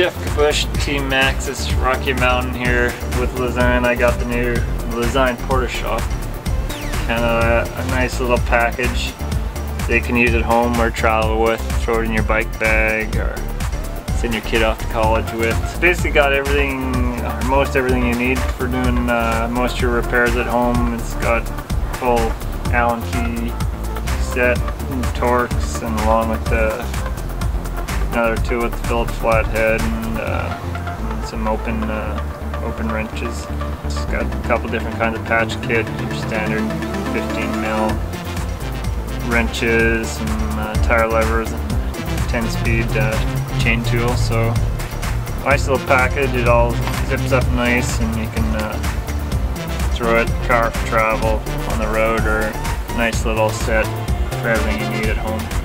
Geoff Kabush, Team Maxxis Rocky Mountain here with Lezyne. I got the new Lezyne Port-A-Shop. Kind of a, a, nice little package that you can use at home or travel with. Throw it in your bike bag or send your kid off to college with. It's basically got everything, or most everything you need for doing uh, most of your repairs at home. It's got full Allen key set and Torx and along with the another two with the Phillips flathead and, uh, some open uh, open wrenches. It's got a couple different kinds of patch kit, your standard 15 mil wrenches, some uh, tire levers, and 10 speed uh, chain tool. So nice little package. It all zips up nice, and you can uh, throw it car for travel on the road, or nice little set for everything you need at home.